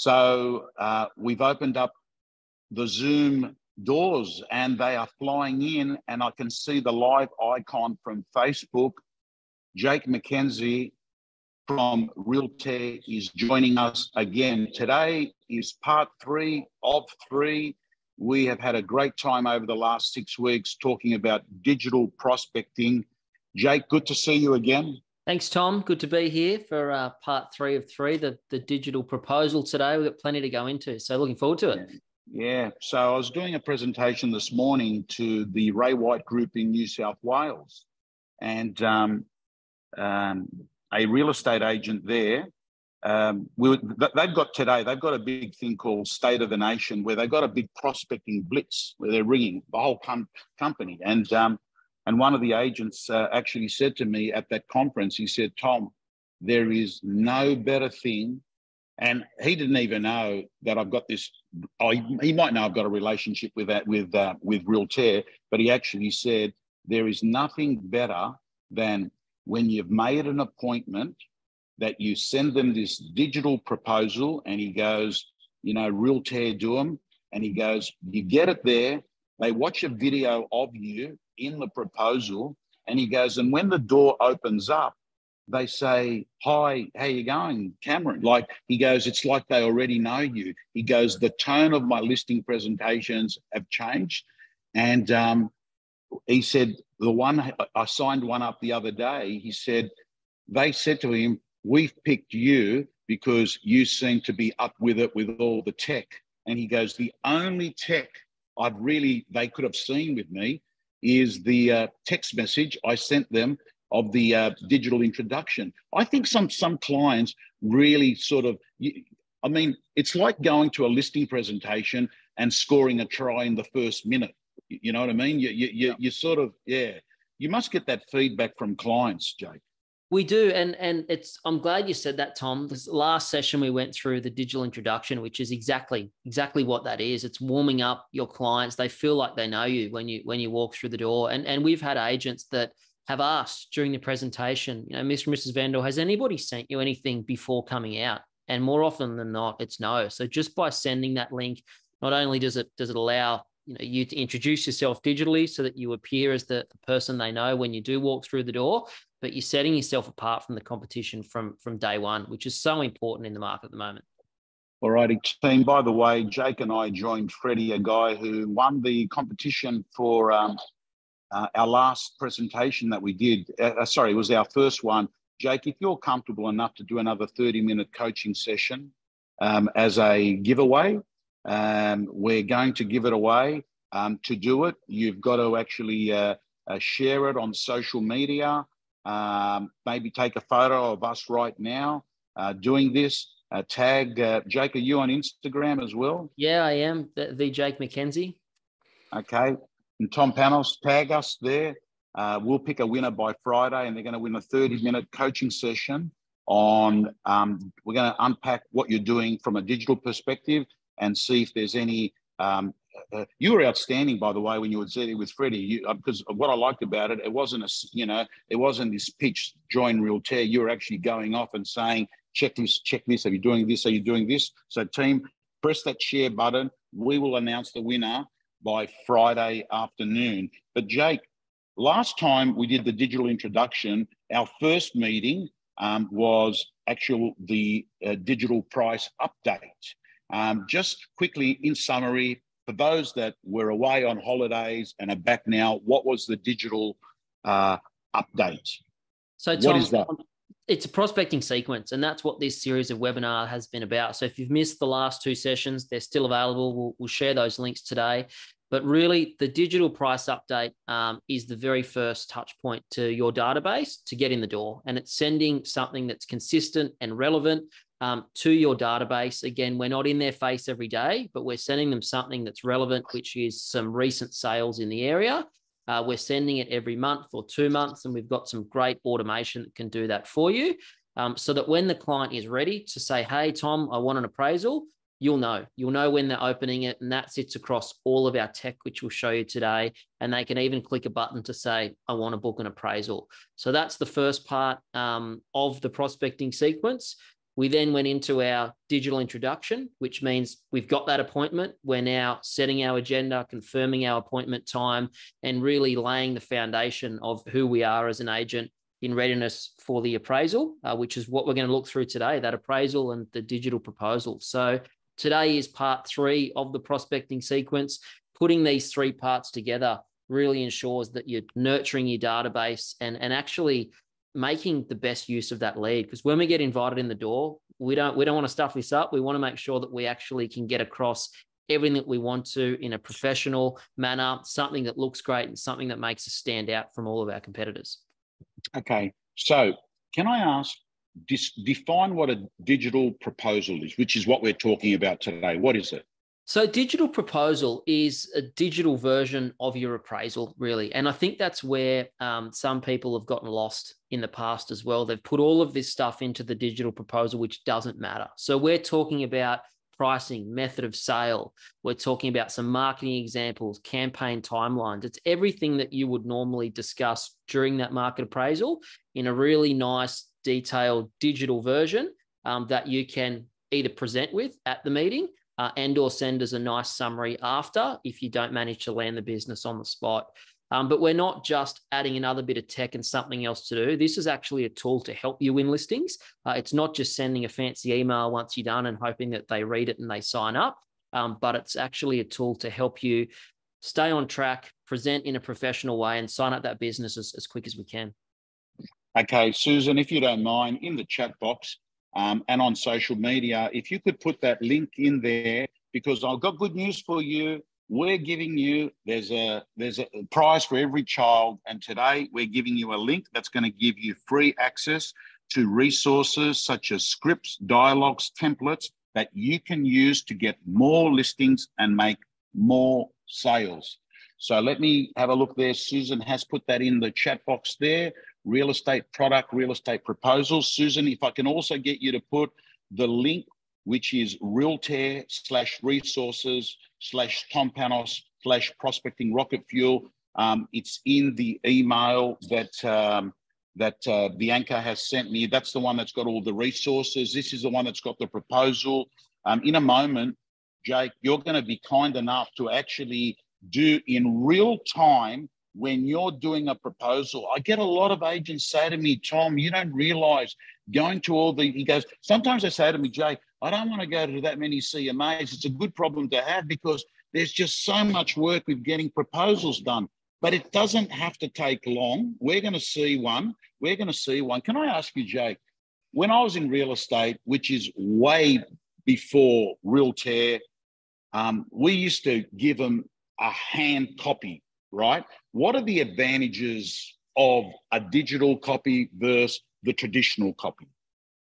So uh, we've opened up the Zoom doors and they are flying in, and I can see the live icon from Facebook. Jake McKenzie from Realtair is joining us again. Today is part three of three. We have had a great time over the last six weeks talking about digital prospecting. Jake, good to see you again. Thanks, Tom. Good to be here for uh, part three of three, the, the digital proposal today. We've got plenty to go into, so looking forward to it. Yeah. So I was doing a presentation this morning to the Ray White Group in New South Wales, and um, um, a real estate agent there. Um, we they've got today. They've got a big thing called State of the Nation, where they've got a big prospecting blitz where they're ringing the whole com- company. And um, and one of the agents uh, actually said to me at that conference, he said, "Tom, there is no better thing." And he didn't even know that I've got this. Oh, he, he might know I've got a relationship with that with uh, with Realtair, but he actually said there is nothing better than when you've made an appointment that you send them this digital proposal and he goes, you know, Realtair do them. And he goes, you get it there. They watch a video of you in the proposal. And he goes, and when the door opens up, they say, Hi, how you going, Cameron? Like he goes, it's like they already know you. He goes, the tone of my listing presentations have changed. And um, he said, the one I signed one up the other day, he said, they said to him, We've picked you because you seem to be up with it with all the tech. And he goes, The only tech I've really, they could have seen with me is the uh, text message I sent them of the uh, digital introduction. I think some some clients really sort of, I mean, it's like going to a listing presentation and scoring a try in the first minute. You know what I mean? You, you, you, you sort of, yeah, you must get that feedback from clients, Jake. We do, and and it's. I'm glad you said that, Tom. This last session we went through the digital introduction, which is exactly exactly what that is. It's warming up your clients. They feel like they know you when you when you walk through the door. And and we've had agents that have asked during the presentation, you know, Mr. and Mrs. Vendor, has anybody sent you anything before coming out? And more often than not, it's no. So just by sending that link, not only does it does it allow you know you to introduce yourself digitally so that you appear as the person they know when you do walk through the door but you're setting yourself apart from the competition from from day one which is so important in the market at the moment all righty team by the way jake and i joined freddie a guy who won the competition for um, uh, our last presentation that we did uh, uh sorry it was our first one jake if you're comfortable enough to do another 30 minute coaching session um, as a giveaway um, we're going to give it away. Um, to do it, you've got to actually uh, uh, share it on social media. Um, maybe take a photo of us right now uh, doing this. Uh, tag uh, Jake. Are you on Instagram as well? Yeah, I am. The, the Jake McKenzie. Okay. And Tom Panos, tag us there. Uh, we'll pick a winner by Friday, and they're going to win a 30 minute coaching session on. Um, we're going to unpack what you're doing from a digital perspective and see if there's any. Um, uh, you were outstanding, by the way, when you were sitting with Freddie. Uh, because what I liked about it, it wasn't a, you know, it wasn't this pitch join Realtair. You were actually going off and saying, check this, check this. Are you doing this? Are you doing this? So, team, press that share button. We will announce the winner by Friday afternoon. But Jake, last time we did the digital introduction, our first meeting um, was actual the uh, digital price update. Um, just quickly, in summary, for those that were away on holidays and are back now, what was the digital uh, update? So, Tom, what is that? It's a prospecting sequence, and that's what this series of webinar has been about. So, if you've missed the last two sessions, they're still available. We'll, we'll share those links today. But really, the digital price update um, is the very first touch point to your database to get in the door. And it's sending something that's consistent and relevant um, to your database. Again, we're not in their face every day, but we're sending them something that's relevant, which is some recent sales in the area. Uh, we're sending it every month or two months, and we've got some great automation that can do that for you. Um, so that when the client is ready to say, Hey, Tom, I want an appraisal, you'll know. You'll know when they're opening it, and that sits across all of our tech, which we'll show you today. And they can even click a button to say, I want to book an appraisal. So that's the first part um, of the prospecting sequence We then went into our digital introduction, which means we've got that appointment. We're now setting our agenda, confirming our appointment time, and really laying the foundation of who we are as an agent in readiness for the appraisal, uh, which is what we're going to look through today that appraisal and the digital proposal. So, today is part three of the prospecting sequence. Putting these three parts together really ensures that you're nurturing your database and, and actually making the best use of that lead because when we get invited in the door we don't we don't want to stuff this up. We want to make sure that we actually can get across everything that we want to in a professional manner something that looks great and something that makes us stand out from all of our competitors. Okay so can i ask dis- define what a digital proposal is which is what we're talking about today. What is it so, digital proposal is a digital version of your appraisal, really. And I think that's where um, some people have gotten lost in the past as well. They've put all of this stuff into the digital proposal, which doesn't matter. So, we're talking about pricing, method of sale. We're talking about some marketing examples, campaign timelines. It's everything that you would normally discuss during that market appraisal in a really nice, detailed digital version um, that you can either present with at the meeting uh, and or send us a nice summary after if you don't manage to land the business on the spot. Um, but we're not just adding another bit of tech and something else to do. This is actually a tool to help you win listings. Uh, it's not just sending a fancy email once you're done and hoping that they read it and they sign up, um, but it's actually a tool to help you stay on track, present in a professional way, and sign up that business as, as quick as we can. Okay, Susan, if you don't mind, in the chat box, um, and on social media. If you could put that link in there, because I've got good news for you. We're giving you there's a there's a prize for every child, and today we're giving you a link that's going to give you free access to resources such as scripts, dialogues, templates that you can use to get more listings and make more sales. So let me have a look there. Susan has put that in the chat box there real estate product, real estate proposals. Susan, if I can also get you to put the link, which is realtair slash resources slash Tom Panos slash prospecting rocket fuel. Um, it's in the email that um, that uh, Bianca has sent me. That's the one that's got all the resources. This is the one that's got the proposal. Um, in a moment, Jake, you're going to be kind enough to actually do in real time when you're doing a proposal, I get a lot of agents say to me, Tom, you don't realize going to all the, he goes, sometimes they say to me, Jay, I don't want to go to that many CMAs. It's a good problem to have because there's just so much work with getting proposals done. But it doesn't have to take long. We're going to see one. We're going to see one. Can I ask you, Jake, when I was in real estate, which is way before Realtair, um, we used to give them a hand copy right? What are the advantages of a digital copy versus the traditional copy?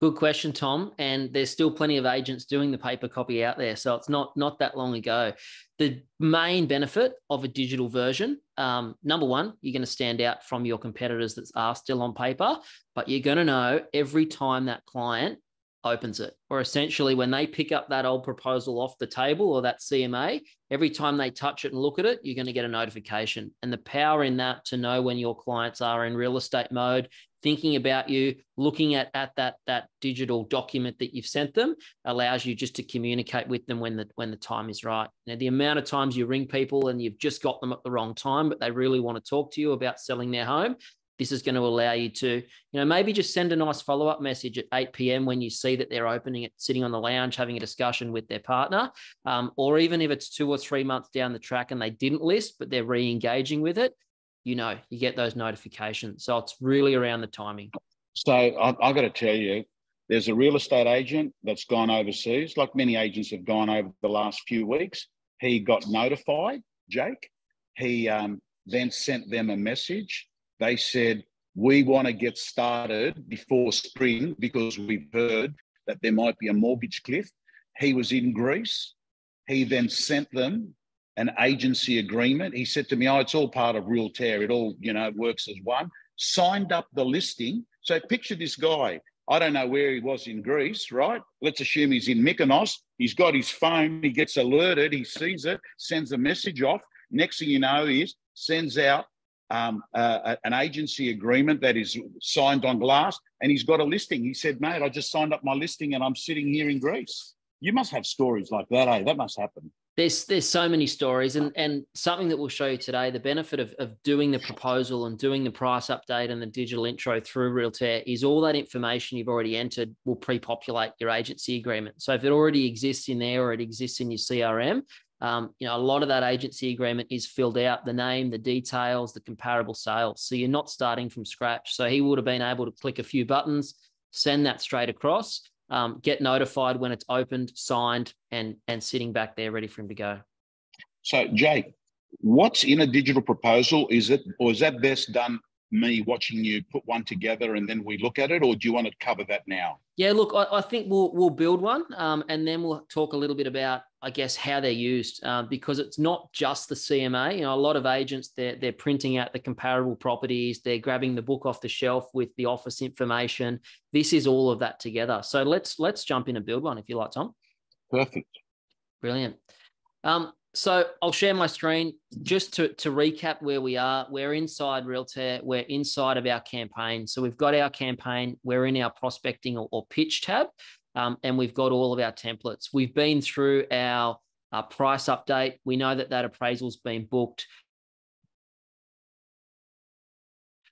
Good question, Tom. And there's still plenty of agents doing the paper copy out there, so it's not not that long ago. The main benefit of a digital version, um, number one, you're going to stand out from your competitors that are still on paper, but you're going to know every time that client opens it. Or essentially, when they pick up that old proposal off the table or that CMA, every time they touch it and look at it, you're going to get a notification. And the power in that to know when your clients are in real estate mode, thinking about you, looking at, at that, that digital document that you've sent them allows you just to communicate with them when the when the time is right. Now, the amount of times you ring people and you've just got them at the wrong time, but they really want to talk to you about selling their home, this is going to allow you to, you know, maybe just send a nice follow up message at 8 p.m. when you see that they're opening it, sitting on the lounge, having a discussion with their partner. Um, or even if it's two or three months down the track and they didn't list, but they're re engaging with it, you know, you get those notifications. So it's really around the timing. So I, I've got to tell you, there's a real estate agent that's gone overseas, like many agents have gone over the last few weeks. He got notified, Jake. He um, then sent them a message they said, we want to get started before spring because we've heard that there might be a mortgage cliff. He was in Greece. He then sent them an agency agreement. He said to me, Oh, it's all part of Realtair. It all, you know, works as one. Signed up the listing. So picture this guy. I don't know where he was in Greece, right? Let's assume he's in Mykonos. He's got his phone. He gets alerted. He sees it, sends a message off. Next thing you know is sends out um, uh, an agency agreement that is signed on glass, and he's got a listing. He said, "Mate, I just signed up my listing, and I'm sitting here in Greece." You must have stories like that, eh? That must happen. There's there's so many stories, and and something that we'll show you today. The benefit of of doing the proposal and doing the price update and the digital intro through Realtair is all that information you've already entered will pre-populate your agency agreement. So if it already exists in there or it exists in your CRM, um, you know, a lot of that agency agreement is filled out the name, the details, the comparable sales. So you're not starting from scratch. So he would have been able to click a few buttons, send that straight across, um, get notified when it's opened, signed, and and sitting back there ready for him to go. So Jake, what's in a digital proposal? Is it or is that best done me watching you put one together and then we look at it, or do you want to cover that now? Yeah, look, I, I think we'll we'll build one, um, and then we'll talk a little bit about, I guess, how they're used, uh, because it's not just the CMA. You know, a lot of agents they're they're printing out the comparable properties, they're grabbing the book off the shelf with the office information. This is all of that together. So let's let's jump in and build one if you like, Tom. Perfect. Brilliant. Um, so I'll share my screen just to, to recap where we are. We're inside Realtair, We're inside of our campaign. So we've got our campaign. We're in our prospecting or, or pitch tab, um, and we've got all of our templates. We've been through our, our price update. We know that that appraisal's been booked.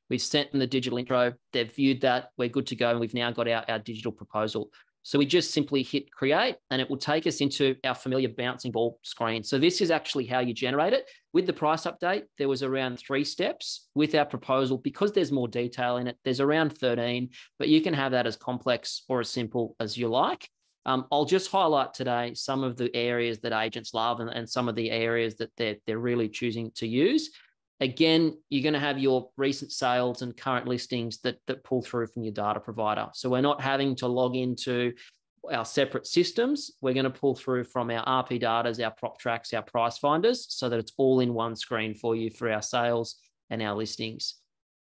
We've sent them the digital intro. They've viewed that. We're good to go. And we've now got our, our digital proposal. So we just simply hit create and it will take us into our familiar bouncing ball screen. So this is actually how you generate it. With the price update, there was around three steps with our proposal. Because there's more detail in it, there's around 13, but you can have that as complex or as simple as you like. Um, I'll just highlight today some of the areas that agents love and, and some of the areas that they're, they're really choosing to use. Again, you're going to have your recent sales and current listings that, that pull through from your data provider. So we're not having to log into our separate systems. We're going to pull through from our RP datas, our PropTracks, our price finders, so that it's all in one screen for you for our sales and our listings.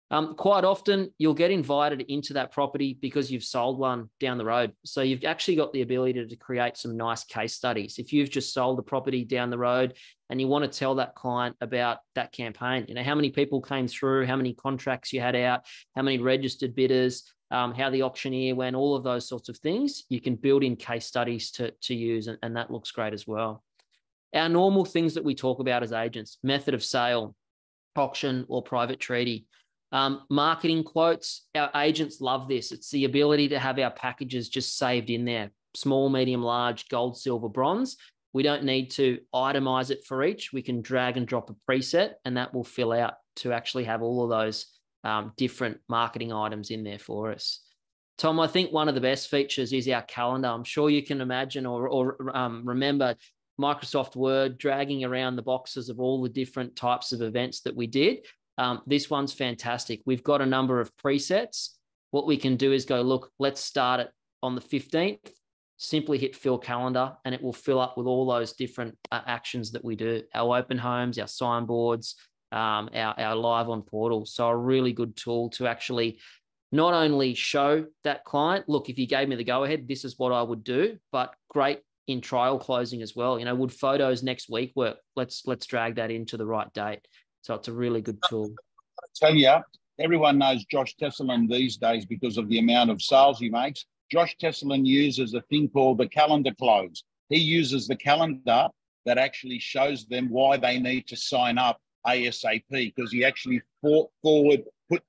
Um, quite often, you'll get invited into that property because you've sold one down the road. So you've actually got the ability to create some nice case studies. If you've just sold a property down the road and you want to tell that client about that campaign, you know, how many people came through, how many contracts you had out, how many registered bidders, um, how the auctioneer went, all of those sorts of things, you can build in case studies to, to use, and, and that looks great as well. Our normal things that we talk about as agents method of sale, auction, or private treaty. Um, marketing quotes, our agents love this. It's the ability to have our packages just saved in there small, medium, large, gold, silver, bronze. We don't need to itemize it for each. We can drag and drop a preset, and that will fill out to actually have all of those um, different marketing items in there for us. Tom, I think one of the best features is our calendar. I'm sure you can imagine or, or um, remember Microsoft Word dragging around the boxes of all the different types of events that we did. Um, this one's fantastic. We've got a number of presets. What we can do is go, look, let's start it on the 15th. Simply hit fill calendar and it will fill up with all those different uh, actions that we do our open homes, our signboards, um, our, our live on portal. So, a really good tool to actually not only show that client, look, if you gave me the go ahead, this is what I would do, but great in trial closing as well. You know, would photos next week work? Let's let's drag that into the right date. So it's a really good tool. I tell you, everyone knows Josh Tesolin these days because of the amount of sales he makes. Josh Tesolin uses a thing called the calendar close. He uses the calendar that actually shows them why they need to sign up ASAP because he actually forward put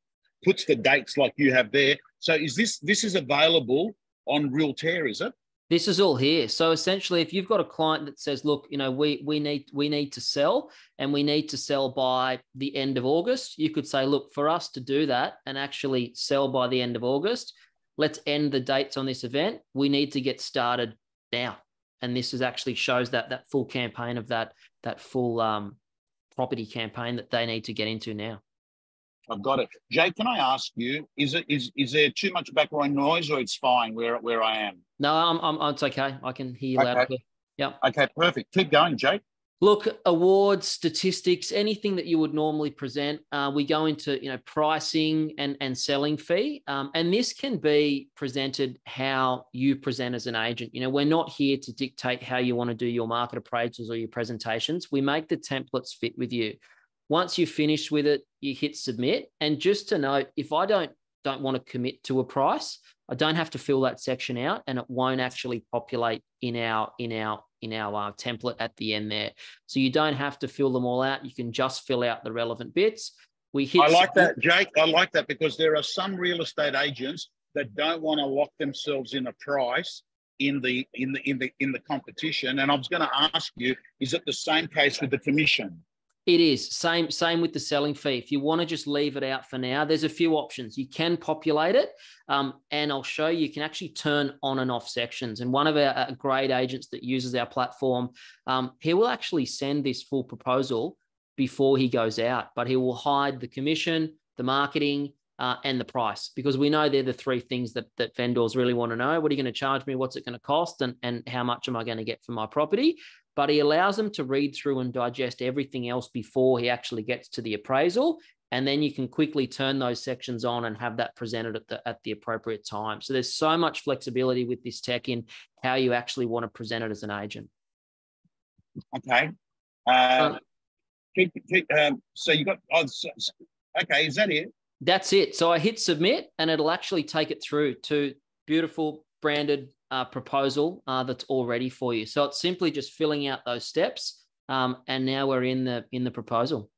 puts the dates like you have there. So is this this is available on Realtair, is it? This is all here. So essentially if you've got a client that says look you know we we need we need to sell and we need to sell by the end of august you could say look for us to do that and actually sell by the end of august let's end the dates on this event. We need to get started now. And this is actually shows that that full campaign of that that full um, property campaign that they need to get into now I've got it. Jay, can I ask you, is it is is there too much background noise or it's fine where where I am? No, I'm, I'm it's okay. I can hear you okay. loud. Yeah. Okay, perfect. Keep going, Jake. Look, awards, statistics, anything that you would normally present, uh, we go into you know pricing and and selling fee, um, and this can be presented how you present as an agent. You know, we're not here to dictate how you want to do your market appraisals or your presentations. We make the templates fit with you. Once you've finished with it, you hit submit. And just to note, if I don't don't want to commit to a price, I don't have to fill that section out, and it won't actually populate in our in our in our uh, template at the end there. So you don't have to fill them all out. You can just fill out the relevant bits. We hit. I like that, Jake. I like that because there are some real estate agents that don't want to lock themselves in a price in the in the in the in the competition. And I was going to ask you, is it the same case with the commission? It is same same with the selling fee. If you want to just leave it out for now, there's a few options. You can populate it, um, and I'll show you. You can actually turn on and off sections. And one of our great agents that uses our platform, um, he will actually send this full proposal before he goes out, but he will hide the commission, the marketing, uh, and the price because we know they're the three things that, that vendors really want to know. What are you going to charge me? What's it going to cost? And, and how much am I going to get for my property? But he allows them to read through and digest everything else before he actually gets to the appraisal. And then you can quickly turn those sections on and have that presented at the, at the appropriate time. So there's so much flexibility with this tech in how you actually want to present it as an agent. Okay. Uh, um, keep, keep, um, so you got, oh, so, okay, is that it? That's it. So I hit submit and it'll actually take it through to beautiful branded uh, proposal uh, that's all ready for you. So it's simply just filling out those steps. Um, and now we're in the in the proposal.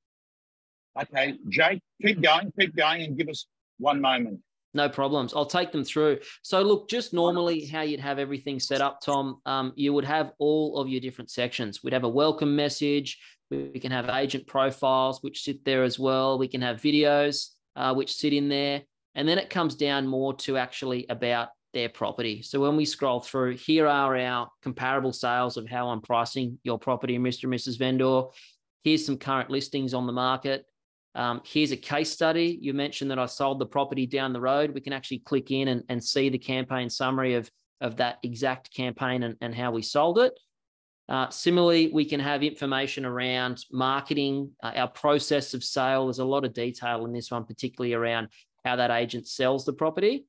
Okay, Jake, keep going, keep going, and give us one moment. No problems. I'll take them through. So, look, just normally how you'd have everything set up, Tom, um, you would have all of your different sections. We'd have a welcome message. We can have agent profiles, which sit there as well. We can have videos uh, which sit in there. And then it comes down more to actually about their property. So when we scroll through, here are our comparable sales of how I'm pricing your property, Mr. and Mrs. Vendor. Here's some current listings on the market. Um, here's a case study. You mentioned that I sold the property down the road. We can actually click in and, and see the campaign summary of, of that exact campaign and, and how we sold it. Uh, similarly, we can have information around marketing, uh, our process of sale. There's a lot of detail in this one, particularly around how that agent sells the property.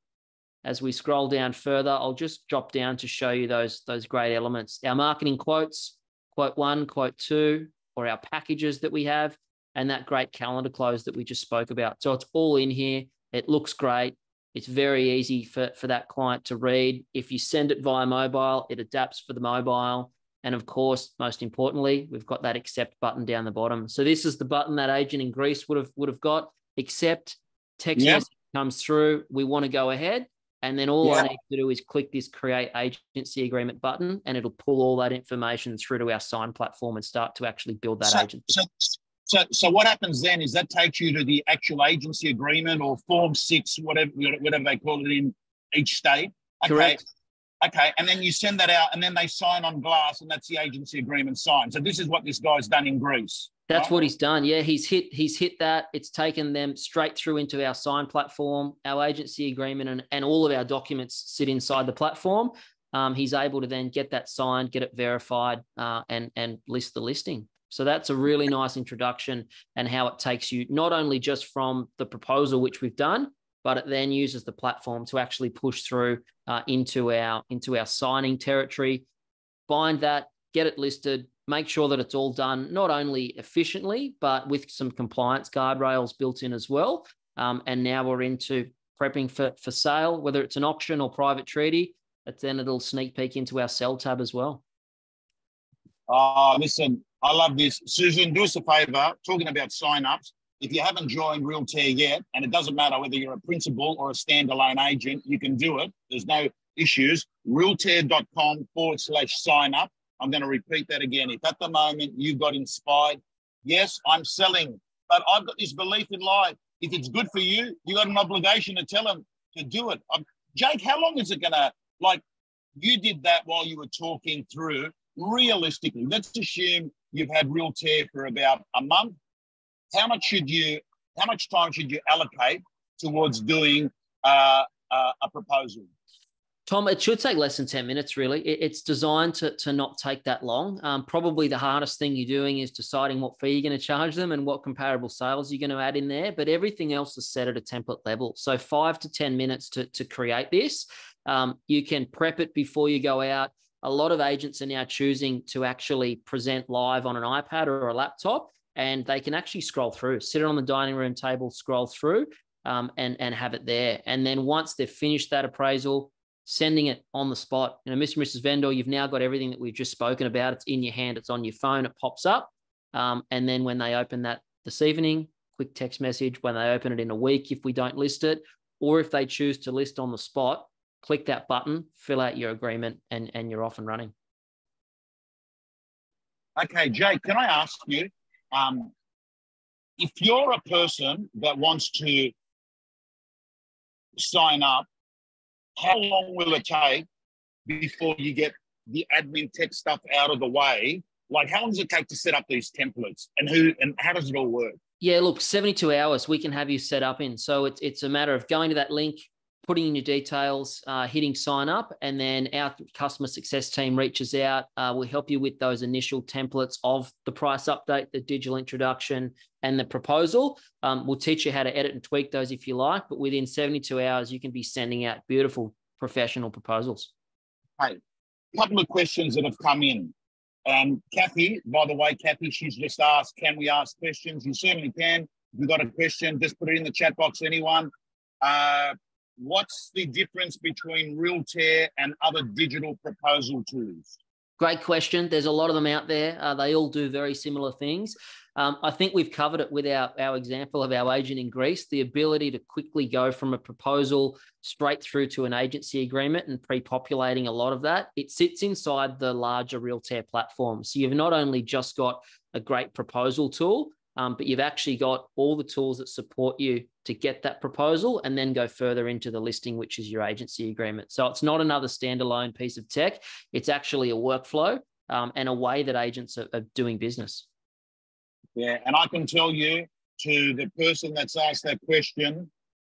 As we scroll down further, I'll just drop down to show you those, those great elements. Our marketing quotes, quote one, quote two, or our packages that we have, and that great calendar close that we just spoke about. So it's all in here. It looks great. It's very easy for, for that client to read. If you send it via mobile, it adapts for the mobile. And of course, most importantly, we've got that accept button down the bottom. So this is the button that agent in Greece would have would have got. Accept text yep. message comes through. We want to go ahead. And then all I need to do is click this create agency agreement button and it'll pull all that information through to our sign platform and start to actually build that so, agency. So, so, so what happens then is that takes you to the actual agency agreement or form six, whatever, whatever they call it in each state. Okay. Correct. Okay, and then you send that out, and then they sign on glass, and that's the agency agreement signed. So this is what this guy's done in Greece. That's what he's done. Yeah, he's hit he's hit that. It's taken them straight through into our sign platform, our agency agreement, and, and all of our documents sit inside the platform. Um, he's able to then get that signed, get it verified, uh, and and list the listing. So that's a really nice introduction and how it takes you not only just from the proposal which we've done, but it then uses the platform to actually push through uh, into our into our signing territory, bind that, get it listed, make sure that it's all done not only efficiently but with some compliance guardrails built in as well. Um, and now we're into prepping for for sale, whether it's an auction or private treaty. But then it'll sneak peek into our sell tab as well. Oh, listen, I love this. Susan, do us a favor, talking about sign-ups if you haven't joined Realtair yet, and it doesn't matter whether you're a principal or a standalone agent, you can do it. There's no issues. Realtair.com forward slash sign up. I'm going to repeat that again. If at the moment you got inspired, yes, I'm selling, but I've got this belief in life. If it's good for you, you got an obligation to tell them to do it. I'm, Jake, how long is it going to, like, you did that while you were talking through. Realistically, let's assume you've had Realtair for about a month how much should you, how much time should you allocate towards doing uh, uh, a proposal? Tom, it should take less than 10 minutes, really. It's designed to, to not take that long. Um, probably the hardest thing you're doing is deciding what fee you're going to charge them and what comparable sales you're going to add in there. But everything else is set at a template level. So five to 10 minutes to, to create this. Um, you can prep it before you go out. A lot of agents are now choosing to actually present live on an iPad or a laptop and they can actually scroll through, sit it on the dining room table, scroll through, um, and and have it there. And then once they've finished that appraisal, sending it on the spot. You know, Mr. and Mrs. Vendor, you've now got everything that we've just spoken about. It's in your hand, it's on your phone, it pops up. Um, and then when they open that this evening, quick text message. When they open it in a week, if we don't list it, or if they choose to list on the spot, click that button, fill out your agreement, and, and you're off and running. Okay, Jake, can I ask you, um, if you're a person that wants to sign up, how long will it take before you get the admin tech stuff out of the way? Like, how long does it take to set up these templates, and who and how does it all work? Yeah, look, 72 hours we can have you set up in. So it's it's a matter of going to that link, putting in your details, uh, hitting sign up, and then our customer success team reaches out. Uh, we'll help you with those initial templates of the price update, the digital introduction, and the proposal. Um, we'll teach you how to edit and tweak those if you like, but within 72 hours, you can be sending out beautiful professional proposals. Hey, a couple of questions that have come in. Um, Kathy, by the way, Kathy, she's just asked, can we ask questions? You certainly can. If you've got a question, just put it in the chat box, anyone. Uh, what's the difference between Realtair and other digital proposal tools? Great question. There's a lot of them out there. Uh, they all do very similar things. Um, I think we've covered it with our, our example of our agent in Greece, the ability to quickly go from a proposal straight through to an agency agreement and pre-populating a lot of that. It sits inside the larger Realtair platform. So you've not only just got a great proposal tool, um, but you've actually got all the tools that support you to get that proposal and then go further into the listing, which is your agency agreement. So it's not another standalone piece of tech. It's actually a workflow um, and a way that agents are, are doing business. Yeah, and I can tell you to the person that's asked that question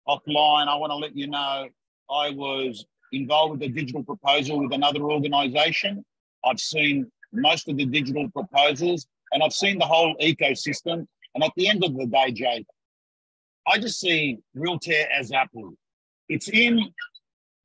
offline, I want to let you know I was involved with a digital proposal with another organization. I've seen most of the digital proposals and I've seen the whole ecosystem. And at the end of the day, Jake, I just see Realtair as Apple. It's in,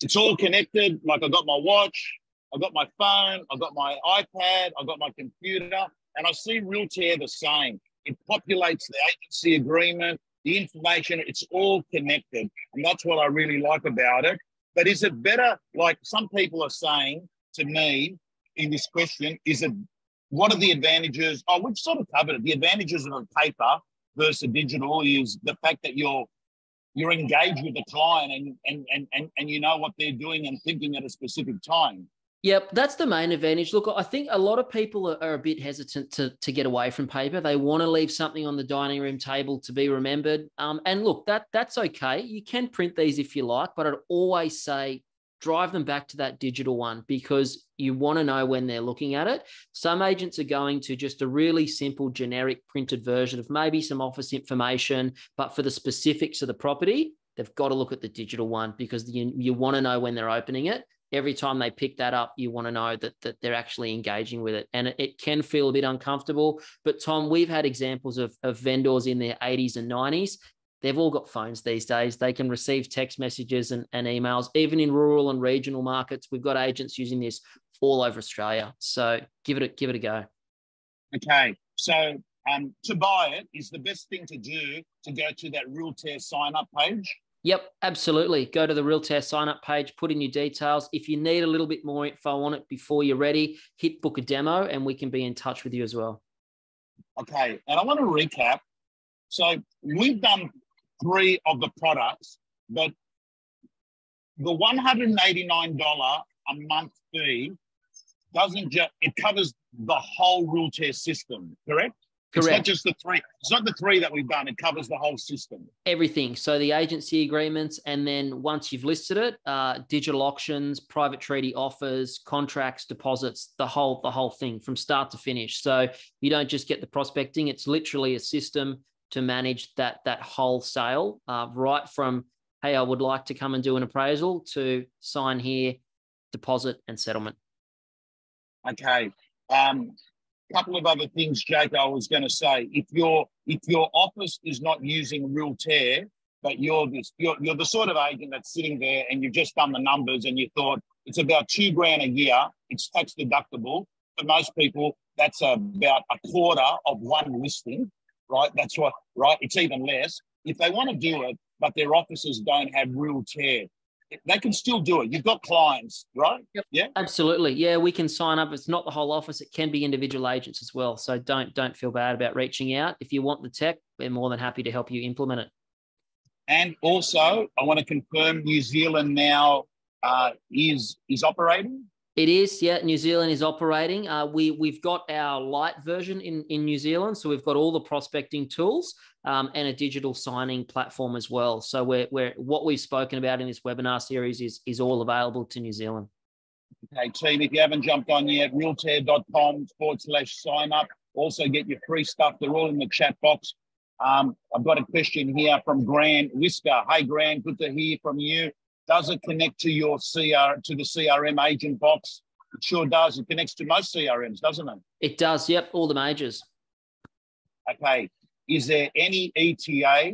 it's all connected. Like I got my watch, I got my phone, I got my iPad, I got my computer, and I see Realtair the same. It populates the agency agreement, the information, it's all connected. And that's what I really like about it. But is it better, like some people are saying to me in this question, is it what are the advantages? Oh, we've sort of covered it. The advantages of a paper versus digital is the fact that you're you're engaged with the client and and and and, and you know what they're doing and thinking at a specific time. Yep, that's the main advantage. Look, I think a lot of people are, are, a bit hesitant to, to get away from paper. They want to leave something on the dining room table to be remembered. Um, and look, that that's okay. You can print these if you like, but I'd always say drive them back to that digital one because you want to know when they're looking at it. Some agents are going to just a really simple generic printed version of maybe some office information, but for the specifics of the property, they've got to look at the digital one because you, you want to know when they're opening it. Every time they pick that up, you want to know that, that they're actually engaging with it. And it, it can feel a bit uncomfortable. But Tom, we've had examples of, of vendors in their 80s and 90s They've all got phones these days. They can receive text messages and, and emails, even in rural and regional markets. We've got agents using this all over Australia. So give it a, give it a go. Okay. So um, to buy it is the best thing to do to go to that Realtair sign up page. Yep, absolutely. Go to the Realtair sign up page, put in your details. If you need a little bit more info on it before you're ready, hit book a demo and we can be in touch with you as well. Okay. And I want to recap. So we've done three of the products, but the $189 a month fee doesn't just, it covers the whole Realtair system, correct? Correct. It's not just the three. It's not the three that we've done. It covers the whole system. Everything. So the agency agreements, and then once you've listed it, uh, digital auctions, private treaty offers, contracts, deposits, the whole the whole thing from start to finish. So you don't just get the prospecting. It's literally a system to manage that that whole sale, uh, right from hey, I would like to come and do an appraisal to sign here, deposit and settlement. Okay. Um, couple of other things, Jake. I was going to say, if your if your office is not using Realtair, but you're this you're, you're the sort of agent that's sitting there and you've just done the numbers and you thought it's about two grand a year, it's tax deductible. for most people, that's about a quarter of one listing, right? That's what, right? It's even less. If they want to do it, but their offices don't have Realtair, they can still do it. You've got clients, right? Yep. Yeah, absolutely. Yeah, we can sign up. It's not the whole office; it can be individual agents as well. So don't don't feel bad about reaching out. If you want the tech, we're more than happy to help you implement it. And also, I want to confirm New Zealand now uh, is is operating. It is, yeah. New Zealand is operating. Uh, we we've got our light version in in New Zealand, so we've got all the prospecting tools um, and a digital signing platform as well. So we're we're what we've spoken about in this webinar series is is all available to New Zealand. Okay, team, if you haven't jumped on yet, realtair.com forward slash sign up. Also get your free stuff. They're all in the chat box. Um, I've got a question here from Grant Whisker. Hey, Grant, good to hear from you. Does it connect to your CR to the CRM Agentbox? It sure does. It connects to most CRMs, doesn't it? It does. Yep, all the majors. Okay. Is there any ETA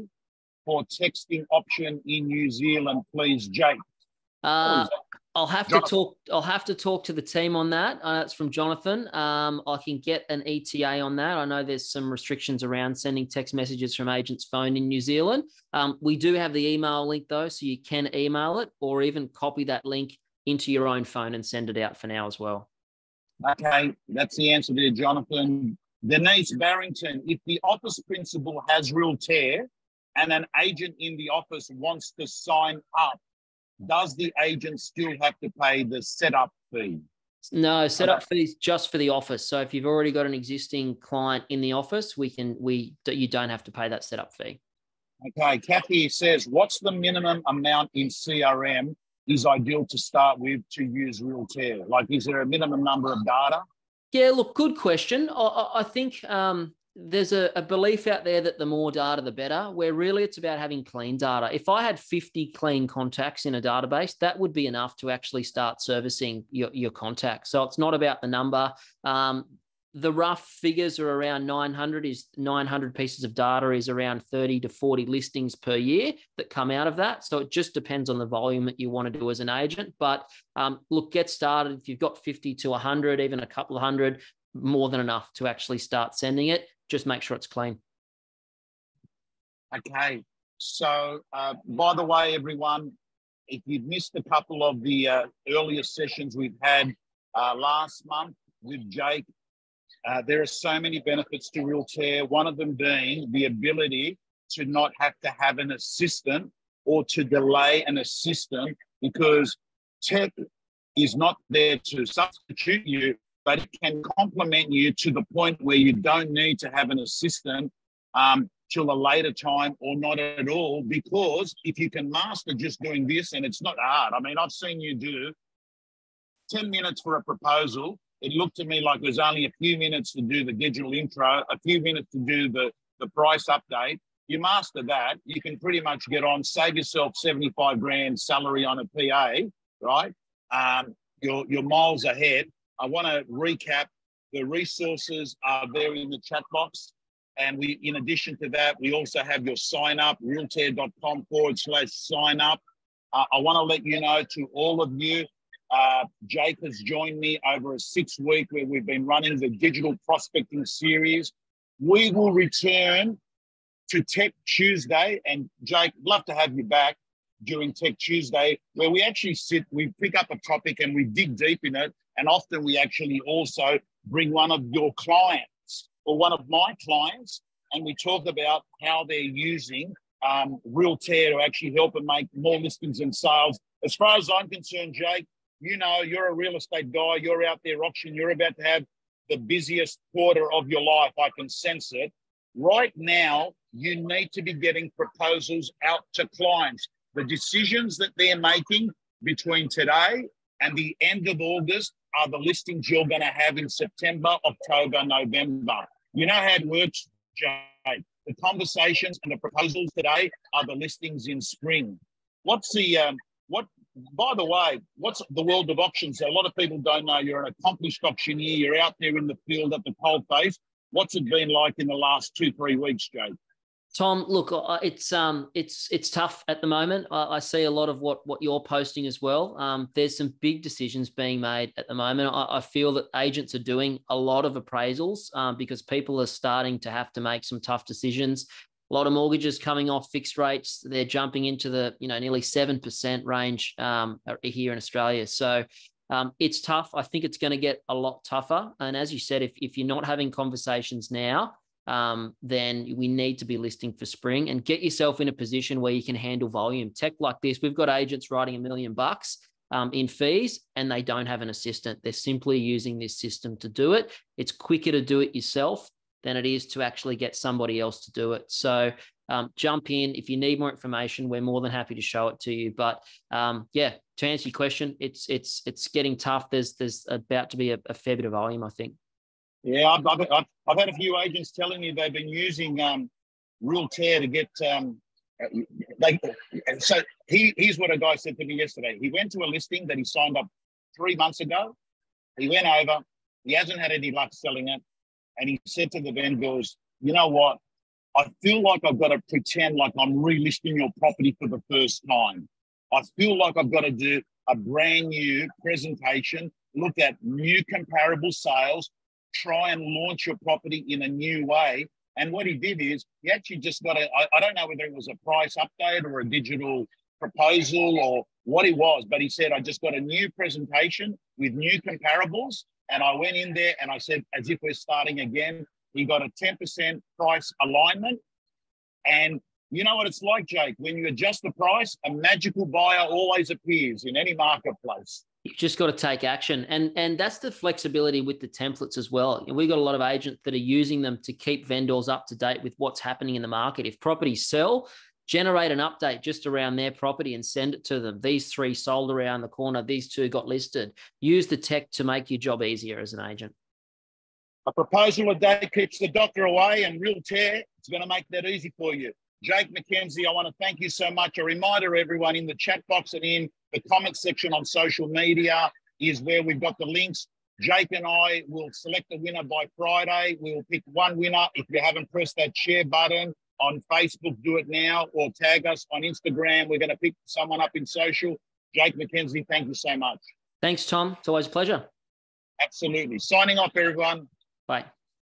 for texting option in New Zealand, please, Jake? Uh, I'll have Jonathan. to talk. I'll have to talk to the team on that. Uh, that's from Jonathan. Um, I can get an ETA on that. I know there's some restrictions around sending text messages from agents' phone in New Zealand. Um, we do have the email link though, so you can email it or even copy that link into your own phone and send it out for now as well. Okay, that's the answer there, Jonathan. Denise Barrington, if the office principal has Realtair, and an agent in the office wants to sign up does the agent still have to pay the setup fee? No, setup okay. fees just for the office. So if you've already got an existing client in the office, we can we you don't have to pay that setup fee. Okay, Kathy says, what's the minimum amount in CRM is ideal to start with to use Realtair? Like, is there a minimum number of data? Yeah, look, good question. I, I think um, there's a, a, belief out there that the more data, the better, where really it's about having clean data. If I had 50 clean contacts in a database, that would be enough to actually start servicing your, your contacts. So it's not about the number. Um, the rough figures are around 900 is 900 pieces of data is around 30 to 40 listings per year that come out of that so it just depends on the volume that you want to do as an agent but um, look get started if you've got 50 to 100 even a couple of hundred more than enough to actually start sending it just make sure it's clean. Okay. So, uh, by the way, everyone, if you've missed a couple of the uh, earlier sessions we've had uh, last month with Jake, uh, there are so many benefits to Realtair. One of them being the ability to not have to have an assistant or to delay an assistant because tech is not there to substitute you, but it can complement you to the point where you don't need to have an assistant um, till a later time or not at all. Because if you can master just doing this, and it's not hard. I mean, I've seen you do 10 minutes for a proposal. It looked to me like it was only a few minutes to do the digital intro, a few minutes to do the, the price update. You master that, you can pretty much get on, save yourself 75 grand salary on a PA, right? Um, you're, you're miles ahead I want to recap the resources are there in the chat box. And we, in addition to that, we also have your sign up, realtair.com forward slash sign up. Uh, I want to let you know to all of you, uh, Jake has joined me over a six week where we've been running the digital prospecting series. We will return to Tech Tuesday. And Jake, love to have you back during Tech Tuesday, where we actually sit, we pick up a topic and we dig deep in it and often we actually also bring one of your clients or one of my clients and we talk about how they're using um, Realtair to actually help them make more listings and sales. As far as I'm concerned, Jake, you know, you're a real estate guy. You're out there auction. You're about to have the busiest quarter of your life. I can sense it. Right now, you need to be getting proposals out to clients. The decisions that they're making between today and the end of August are the listings you're going to have in September, October, November. You know how it works, Jay. The conversations and the proposals today are the listings in spring. What's the um, what? By the way, what's the world of auctions? A lot of people don't know you're an accomplished auctioneer. You're out there in the field at the coal face. What's it been like in the last two, three weeks, Jay? Tom, look, it's um, it's it's tough at the moment. I, I, see a lot of what what you're posting as well. Um, there's some big decisions being made at the moment. I, I feel that agents are doing a lot of appraisals um, because people are starting to have to make some tough decisions. A lot of mortgages coming off fixed rates. They're jumping into the you know nearly seven percent range um, here in Australia. So um, it's tough. I think it's going to get a lot tougher. And as you said, if if you're not having conversations now um, then we need to be listing for spring and get yourself in a position where you can handle volume. Tech like this, we've got agents writing a million bucks um, in fees and they don't have an assistant. They're simply using this system to do it. It's quicker to do it yourself than it is to actually get somebody else to do it. So um, jump in. If you need more information, we're more than happy to show it to you. But um, yeah, to answer your question, it's it's it's getting tough. There's there's about to be a, a fair bit of volume, I think. Yeah, I've, I've, I've, had a few agents telling me they've been using um, Realtair to get. Um, they, so he, here's what a guy said to me yesterday. He went to a listing that he signed up three months ago. He went over. He hasn't had any luck selling it, and he said to the vendors, "You know what? I feel like I've got to pretend like I'm relisting your property for the first time. I feel like I've got to do a brand new presentation, look at new comparable sales, try and launch your property in a new way. And what he did is he actually just got a, I, don't know whether it was a price update or a digital proposal or what it was, but he said, I just got a new presentation with new comparables. And I went in there and I said, as if we're starting again, he got a 10% price alignment. And you know what it's like, Jake? When you adjust the price, a magical buyer always appears in any marketplace. You've just got to take action. And, and that's the flexibility with the templates as well. We've got a lot of agents that are using them to keep vendors up to date with what's happening in the market. If properties sell, generate an update just around their property and send it to them. These three sold around the corner, these two got listed. Use the tech to make your job easier as an agent. A proposal a day keeps the doctor away, and Realtair it's going to make that easy for you. Jake McKenzie, I want to thank you so much. A reminder, everyone, in the chat box and in the comment section on social media is where we've got the links. Jake and I will select the winner by Friday. We will pick one winner. If you haven't pressed that share button on Facebook, do it now or tag us on Instagram. We're going to pick someone up in social. Jake McKenzie, thank you so much. Thanks, Tom. It's always a pleasure. Absolutely. Signing off, everyone. Bye.